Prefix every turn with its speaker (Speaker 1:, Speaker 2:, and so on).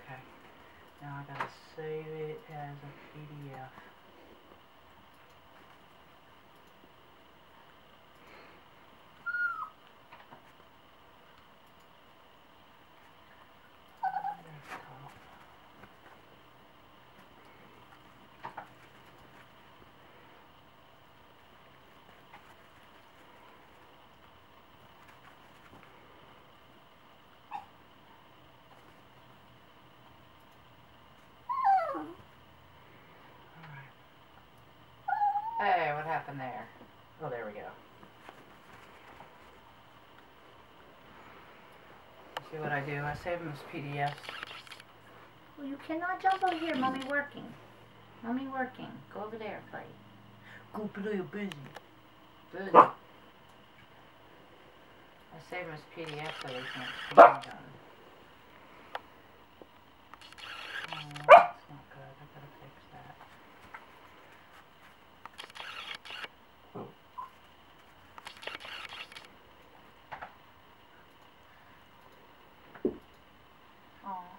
Speaker 1: Okay. Now I gotta save it as a PDF. Happened there? Oh, there we go. See what I do? I save them as PDFs.
Speaker 2: Well, you cannot jump over here. Mommy working. Mommy working. Go over there, play.
Speaker 1: Go play a busy. Busy. I save them as PDF so they can't change on oh.